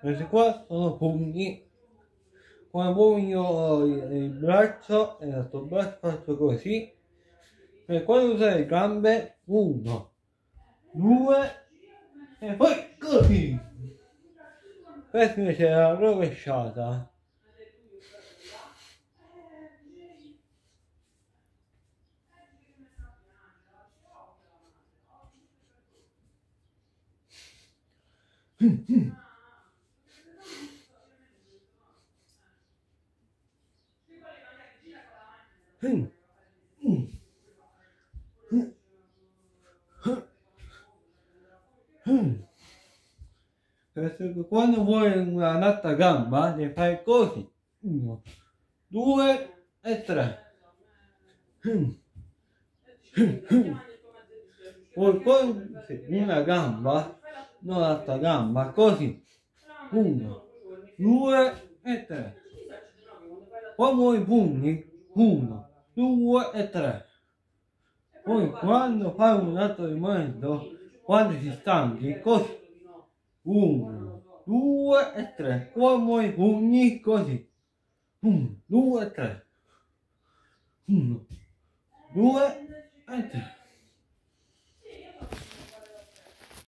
questi qua sono pugni. Quando pugno il braccio e l'altro braccio faccio così. E quando uso le gambe uno due e poi così. Questa invece è la rovesciata Quando vuoi un'altra gamba, ne fai così. Uno, due e tre. Poi, una gamba, non l'altra gamba, così. Uno, due e tre. Poi vuoi i pugni, uno, due e tre. Poi quando fai un altro movimento, quando si stanchi, così. Uno, due e tre. Poi muovi i pugni così. Uno, due e tre. Uno, due e tre.